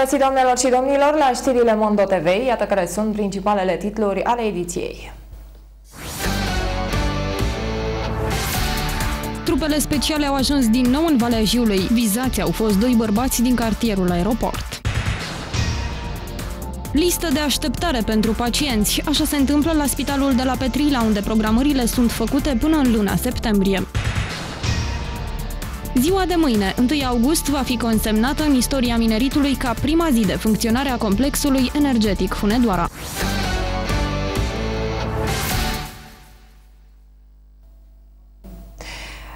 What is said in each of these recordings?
Bine v-am regăsit, doamnelor și domnilor, la știrile Mondo TV. Iată care sunt principalele titluri ale ediției. Trupele speciale au ajuns din nou în Valea Jiului. Vizați au fost doi bărbați din cartierul aeroport. Listă de așteptare pentru pacienți. Așa se întâmplă la spitalul de la Petrila, unde programările sunt făcute până în luna septembrie. Ziua de mâine, 1 august, va fi consemnată în istoria mineritului ca prima zi de funcționare a complexului energetic Hunedoara.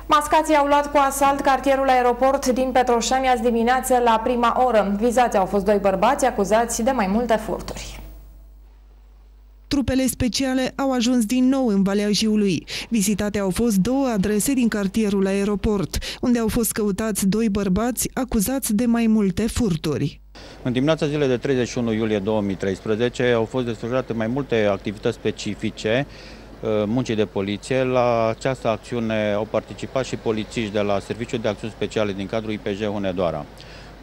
Mascații au luat cu asalt cartierul aeroport din Petroșani azi dimineață la prima oră. Vizați au fost doi bărbați acuzați de mai multe furturi. Trupele speciale au ajuns din nou în Valea Jiului. Vizitate au fost două adrese din cartierul aeroport, unde au fost căutați doi bărbați acuzați de mai multe furturi. În dimineața zilei de 31 iulie 2013 au fost desfășurate mai multe activități specifice uh, muncii de poliție. La această acțiune au participat și polițiști de la Serviciul de Acțiuni Speciale din cadrul IPJ Hunedoara.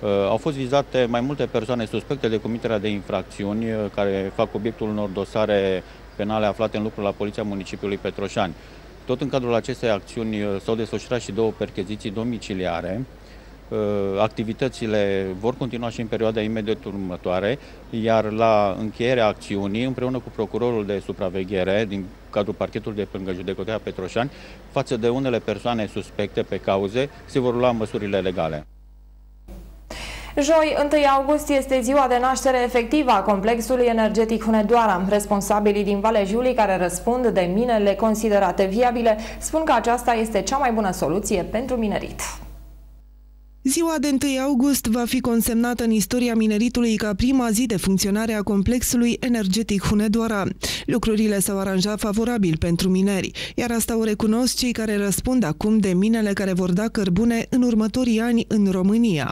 Uh, au fost vizate mai multe persoane suspecte de comiterea de infracțiuni uh, care fac obiectul unor dosare penale aflate în lucru la Poliția Municipiului Petroșani. Tot în cadrul acestei acțiuni uh, s-au desfășurat și două percheziții domiciliare. Activitățile vor continua și în perioada imediat următoare, iar la încheierea acțiunii, împreună cu procurorul de supraveghere din cadrul parchetului de plângă judecătoria Petroșani, față de unele persoane suspecte pe cauze, se vor lua măsurile legale. Joi, 1 august, este ziua de naștere efectivă a complexului energetic Hunedoara. Responsabilii din Valea Jiului care răspund de minele considerate viabile spun că aceasta este cea mai bună soluție pentru minerit. Ziua de 1 august va fi consemnată în istoria mineritului ca prima zi de funcționare a complexului energetic Hunedoara. Lucrurile s-au aranjat favorabil pentru mineri, iar asta o recunosc cei care răspund acum de minele care vor da cărbune în următorii ani în România.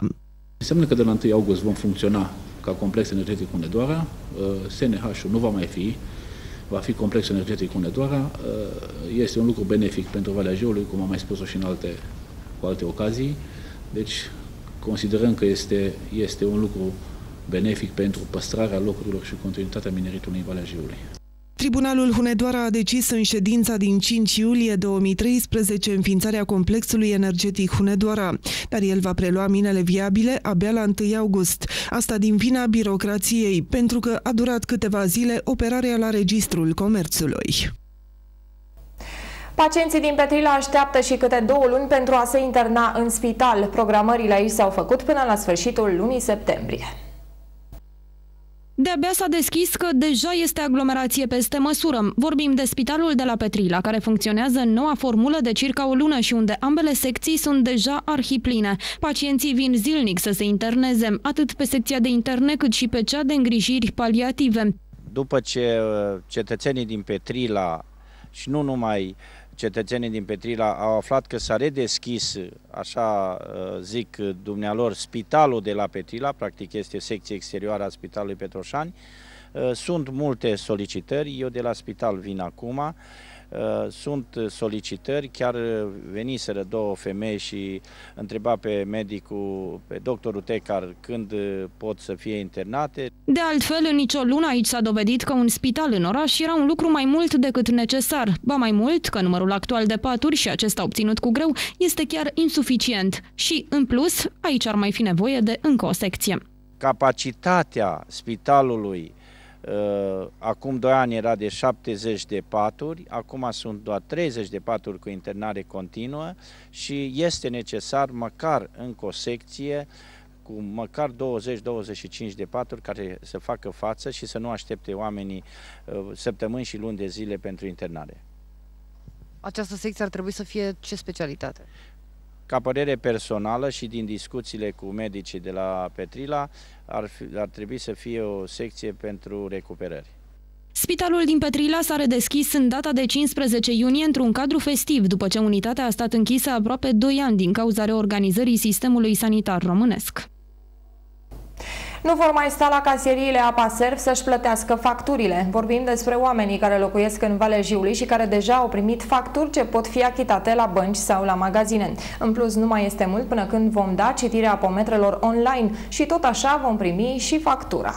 Înseamnă că de la 1 august vom funcționa ca complex energetic Hunedoara, SNH-ul nu va mai fi, va fi complex energetic Hunedoara, uh, este un lucru benefic pentru Valea Jiului, cum am mai spus-o și în alte, cu alte ocazii, deci considerăm că este, este un lucru benefic pentru păstrarea locurilor și continuitatea mineritului în Valea Jiului. Tribunalul Hunedoara a decis în ședința din 5 iulie 2013 înființarea complexului energetic Hunedoara, dar el va prelua minele viabile abia la 1 august. Asta din vina birocrației, pentru că a durat câteva zile operarea la Registrul Comerțului. Pacienții din Petrila așteaptă și câte două luni pentru a se interna în spital. Programările aici s-au făcut până la sfârșitul lunii septembrie. De-abia s-a deschis că deja este aglomerație peste măsură. Vorbim de spitalul de la Petrila, care funcționează în noua formulă de circa o lună și unde ambele secții sunt deja arhipline. Pacienții vin zilnic să se interneze, atât pe secția de interne cât și pe cea de îngrijiri paliative. După ce uh, cetățenii din Petrila și nu numai cetățenii din Petrila au aflat că s-a redeschis, așa uh, zic dumnealor, spitalul de la Petrila, practic este secție exterioară a Spitalului Petroșani. Uh, sunt multe solicitări, eu de la spital vin acum, Uh, sunt solicitări, chiar veniseră două femei și întreba pe medicul, pe doctorul Tecar, când pot să fie internate. De altfel, în nicio lună aici s-a dovedit că un spital în oraș era un lucru mai mult decât necesar. Ba mai mult, că numărul actual de paturi și acesta obținut cu greu este chiar insuficient. Și, în plus, aici ar mai fi nevoie de încă o secție. Capacitatea spitalului Uh, acum 2 ani era de 70 de paturi, acum sunt doar 30 de paturi cu internare continuă și este necesar măcar încă o secție cu măcar 20-25 de paturi care să facă față și să nu aștepte oamenii uh, săptămâni și luni de zile pentru internare. Această secție ar trebui să fie ce specialitate? Ca părere personală și din discuțiile cu medicii de la Petrila, ar, fi, ar trebui să fie o secție pentru recuperări. Spitalul din Petrila s-a redeschis în data de 15 iunie într-un cadru festiv, după ce unitatea a stat închisă aproape 2 ani din cauza reorganizării sistemului sanitar românesc. Nu vor mai sta la caseriile Apaserv să-și plătească facturile. Vorbim despre oamenii care locuiesc în Valea Jiului și care deja au primit facturi ce pot fi achitate la bănci sau la magazine. În plus, nu mai este mult până când vom da citirea apometrelor online și tot așa vom primi și factura.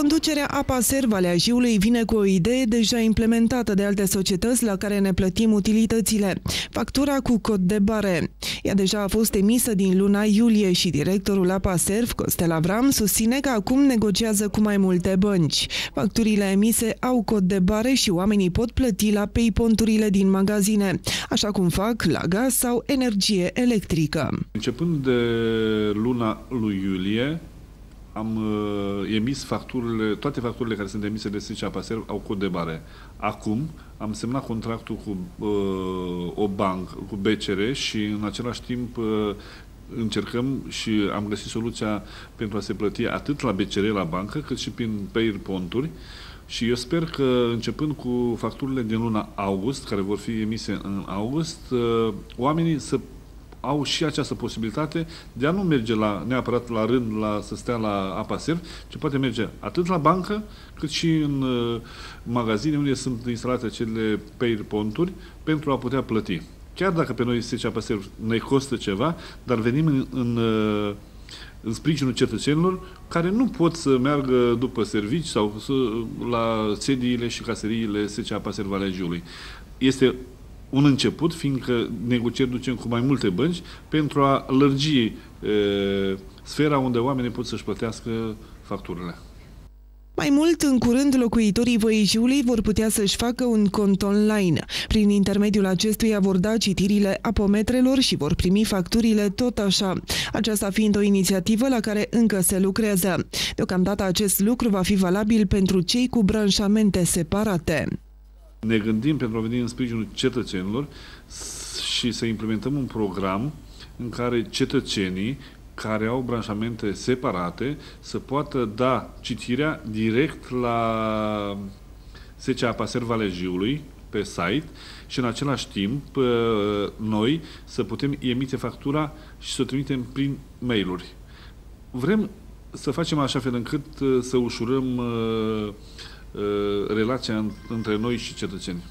Conducerea APA Servalea Jiului vine cu o idee deja implementată de alte societăți la care ne plătim utilitățile. Factura cu cod de bare. Ea deja a fost emisă din luna iulie și directorul APA Serv, Costel Avram, susține că acum negociază cu mai multe bănci. Facturile emise au cod de bare și oamenii pot plăti la payponturile din magazine, așa cum fac la gaz sau energie electrică. Începând de luna lui iulie, am uh, emis facturile, toate facturile care sunt emise de SICA Paser au cod de bare. Acum am semnat contractul cu uh, o bancă, cu BCR și în același timp uh, încercăm și am găsit soluția pentru a se plăti atât la BCR, la bancă, cât și prin Payer Ponturi. Și eu sper că, începând cu facturile din luna august, care vor fi emise în august, uh, oamenii să au și această posibilitate de a nu merge la, neapărat la rând la, să stea la apa serv, ci poate merge atât la bancă, cât și în uh, magazine unde sunt instalate acele pay ponturi pentru a putea plăti. Chiar dacă pe noi se apa serv ne costă ceva, dar venim în, în uh, în sprijinul cetățenilor care nu pot să meargă după servici sau să, la sediile și caseriile SCA Servalea Jiului. Este un început, fiindcă negocieri ducem cu mai multe bănci pentru a lărgi e, sfera unde oamenii pot să-și plătească facturile. Mai mult, în curând, locuitorii Văijiului vor putea să-și facă un cont online. Prin intermediul acestuia vor da citirile apometrelor și vor primi facturile tot așa. Aceasta fiind o inițiativă la care încă se lucrează. Deocamdată acest lucru va fi valabil pentru cei cu branșamente separate ne gândim pentru a veni în sprijinul cetățenilor și să implementăm un program în care cetățenii care au branșamente separate să poată da citirea direct la secea Paser Valejiului pe site și în același timp ă, noi să putem emite factura și să o trimitem prin mail-uri. Vrem să facem așa fel încât ă, să ușurăm uh, Uh, relația între noi și cetățeni.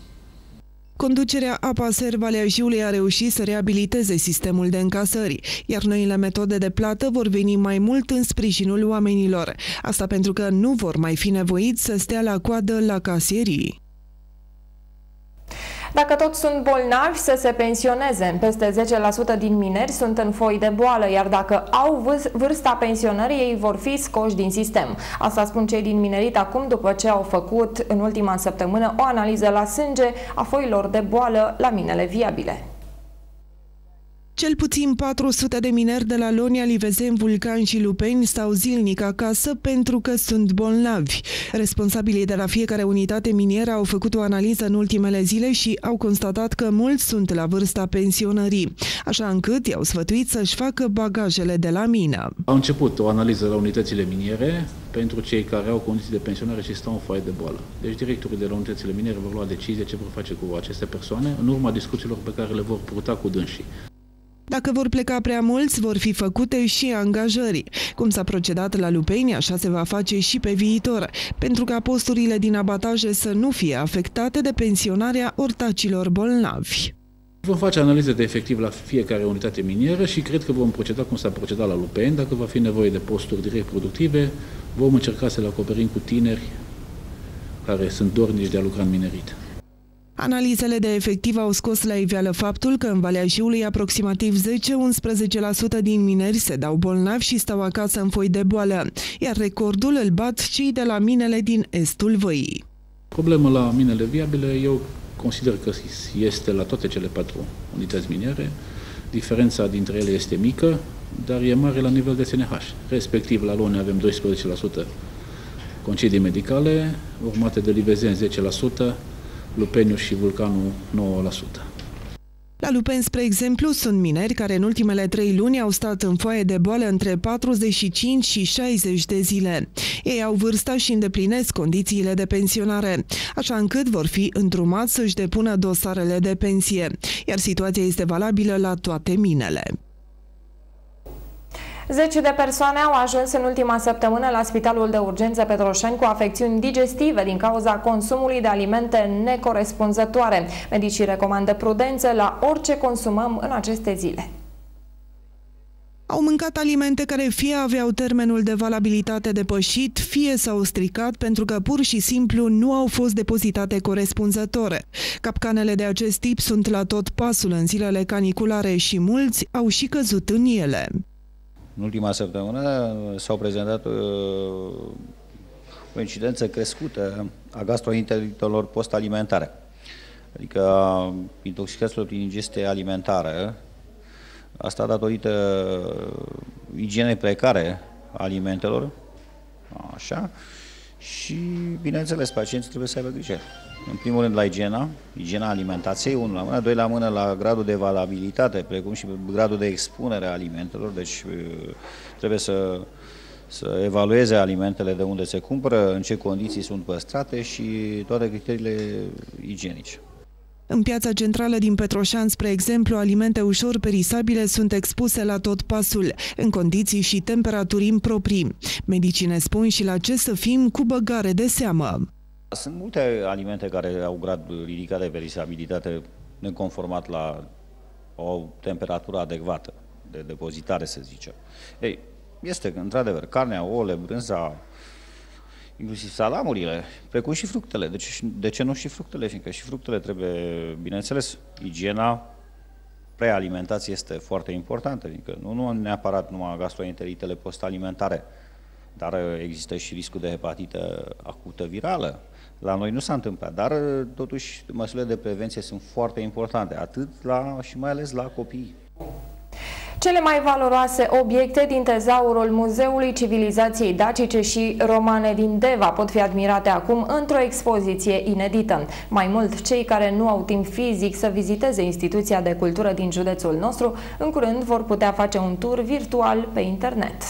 Conducerea APA Valea Jiului a reușit să reabiliteze sistemul de încasări, iar noile metode de plată vor veni mai mult în sprijinul oamenilor. Asta pentru că nu vor mai fi nevoiți să stea la coadă la casierii. Dacă toți sunt bolnavi, să se pensioneze. Peste 10% din mineri sunt în foi de boală, iar dacă au vârsta pensionării, ei vor fi scoși din sistem. Asta spun cei din minerit acum, după ce au făcut în ultima săptămână o analiză la sânge a foilor de boală la minele viabile. Cel puțin 400 de mineri de la Lonia, Livezen, Vulcan și Lupeni stau zilnic acasă pentru că sunt bolnavi. Responsabilii de la fiecare unitate minieră au făcut o analiză în ultimele zile și au constatat că mulți sunt la vârsta pensionării, așa încât i-au sfătuit să-și facă bagajele de la mină. Au început o analiză la unitățile miniere pentru cei care au condiții de pensionare și stau în foaie de boală. Deci directorii de la unitățile miniere vor lua decizie ce vor face cu aceste persoane în urma discuțiilor pe care le vor purta cu dânsii. Dacă vor pleca prea mulți, vor fi făcute și angajări. Cum s-a procedat la Lupeni, așa se va face și pe viitor, pentru ca posturile din abataje să nu fie afectate de pensionarea ortacilor bolnavi. Vom face analize de efectiv la fiecare unitate minieră și cred că vom proceda cum s-a procedat la Lupeni. Dacă va fi nevoie de posturi direct productive, vom încerca să le acoperim cu tineri care sunt dornici de a lucra în minerit. Analizele de efectiv au scos la iveală faptul că în Valea Jiului aproximativ 10-11% din mineri se dau bolnavi și stau acasă în foi de boală, iar recordul îl bat cei de la minele din estul Văii. Problema la minele viabile, eu consider că este la toate cele patru unități miniere. Diferența dintre ele este mică, dar e mare la nivel de SNH. Respectiv, la Lone avem 12% concedii medicale, urmate de Livezen 10%, Lupeniu și Vulcanul 9%. La Lupen, spre exemplu, sunt mineri care în ultimele trei luni au stat în foaie de boală între 45 și 60 de zile. Ei au vârsta și îndeplinesc condițiile de pensionare, așa încât vor fi îndrumați să-și depună dosarele de pensie, iar situația este valabilă la toate minele. Zeci de persoane au ajuns în ultima săptămână la Spitalul de Urgență Petroșani cu afecțiuni digestive din cauza consumului de alimente necorespunzătoare. Medicii recomandă prudență la orice consumăm în aceste zile. Au mâncat alimente care fie aveau termenul de valabilitate depășit, fie s-au stricat pentru că pur și simplu nu au fost depozitate corespunzătoare. Capcanele de acest tip sunt la tot pasul în zilele caniculare și mulți au și căzut în ele. În ultima săptămână s-au prezentat uh, o incidență crescută a gastroenteritelor postalimentare, adică intoxicațiilor prin ingestie alimentară, asta datorită igienei precare alimentelor, așa, și, bineînțeles, pacienții trebuie să aibă grijă. În primul rând la igiena, igiena alimentației, unul la mână, doi la mână la gradul de valabilitate, precum și gradul de expunere a alimentelor, deci uh, trebuie să, să evalueze alimentele de unde se cumpără, în ce condiții sunt păstrate și toate criteriile igienice. În piața centrală din Petroșan, spre exemplu, alimente ușor perisabile sunt expuse la tot pasul, în condiții și temperaturi improprii. Medicii ne spun și la ce să fim cu băgare de seamă. Sunt multe alimente care au grad ridicat de perisabilitate neconformat la o temperatură adecvată de depozitare, să zicem. Ei, este într-adevăr carnea, ouăle, brânza, inclusiv salamurile, precum și fructele. Deci, de ce nu și fructele? Fiindcă și fructele trebuie, bineînțeles, igiena prealimentație este foarte importantă, adică nu, nu neapărat numai gastroenteritele postalimentare, dar există și riscul de hepatită acută virală. La noi nu s-a întâmplat, dar totuși măsurile de prevenție sunt foarte importante, atât la și mai ales la copii. Cele mai valoroase obiecte din tezaurul Muzeului Civilizației Dacice și Romane din Deva pot fi admirate acum într-o expoziție inedită. Mai mult, cei care nu au timp fizic să viziteze instituția de cultură din județul nostru, în curând vor putea face un tur virtual pe internet.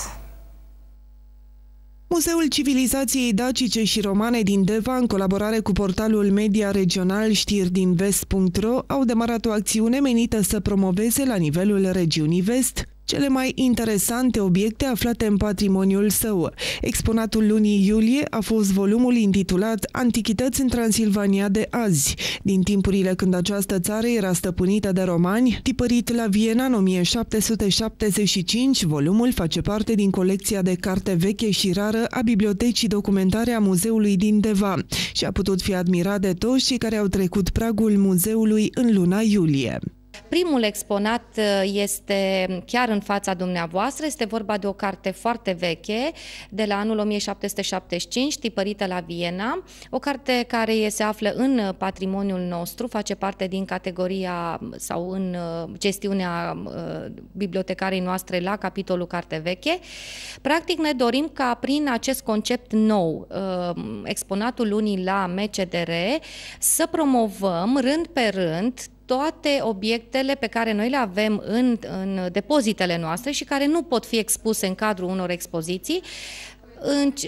Muzeul Civilizației Dacice și Romane din Deva, în colaborare cu portalul media regional știri din vest.ro, au demarat o acțiune menită să promoveze la nivelul regiunii vest cele mai interesante obiecte aflate în patrimoniul său. Exponatul lunii iulie a fost volumul intitulat Antichități în Transilvania de azi, din timpurile când această țară era stăpânită de romani, tipărit la Viena în 1775, volumul face parte din colecția de carte veche și rară a Bibliotecii Documentare a Muzeului din Deva și a putut fi admirat de toți cei care au trecut pragul muzeului în luna iulie. Primul exponat uh, este chiar în fața dumneavoastră, este vorba de o carte foarte veche, de la anul 1775, tipărită la Viena, o carte care se află în patrimoniul nostru, face parte din categoria sau în uh, gestiunea uh, bibliotecarei noastre la capitolul carte veche. Practic ne dorim ca prin acest concept nou, exponatul lunii la MCDR, să promovăm rând pe rând toate obiectele pe care noi le avem în, în depozitele noastre și care nu pot fi expuse în cadrul unor expoziții,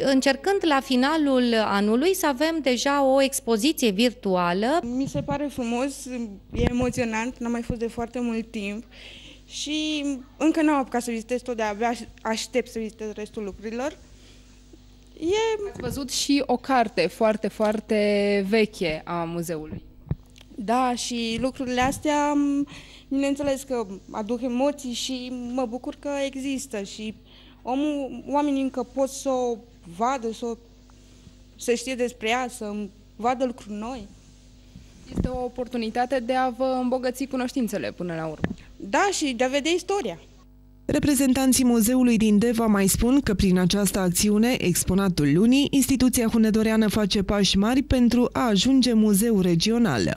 încercând la finalul anului să avem deja o expoziție virtuală. Mi se pare frumos, e emoționant, n-am mai fost de foarte mult timp și încă n-am apucat să vizitez tot, de-abia aștept să vizitez restul lucrurilor. E... Ați văzut și o carte foarte, foarte veche a muzeului. Da, și lucrurile astea, bineînțeles că aduc emoții și mă bucur că există și omul, oamenii încă pot să o vadă, să, o, să știe despre ea, să vadă lucruri noi. Este o oportunitate de a vă îmbogăți cunoștințele până la urmă. Da, și de a vedea istoria. Reprezentanții muzeului din Deva mai spun că prin această acțiune, exponatul lunii, instituția hunedoreană face pași mari pentru a ajunge muzeu regional.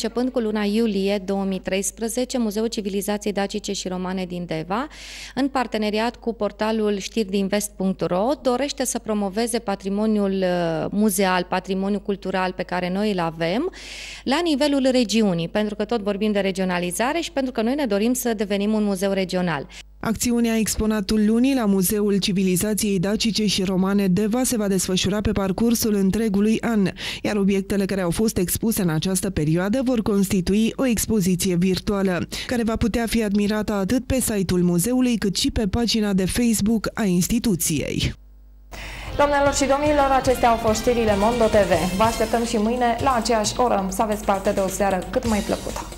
Începând cu luna iulie 2013, Muzeul Civilizației Dacice și Romane din Deva, în parteneriat cu portalul știridinvest.ro, dorește să promoveze patrimoniul uh, muzeal, patrimoniul cultural pe care noi îl avem, la nivelul regiunii, pentru că tot vorbim de regionalizare și pentru că noi ne dorim să devenim un muzeu regional. Acțiunea exponatul lunii la Muzeul Civilizației Dacice și Romane Deva se va desfășura pe parcursul întregului an, iar obiectele care au fost expuse în această perioadă vor constitui o expoziție virtuală, care va putea fi admirată atât pe site-ul muzeului cât și pe pagina de Facebook a instituției. Doamnelor și domnilor, acestea au fost știrile Mondo TV. Vă așteptăm și mâine la aceeași oră să aveți parte de o seară cât mai plăcută.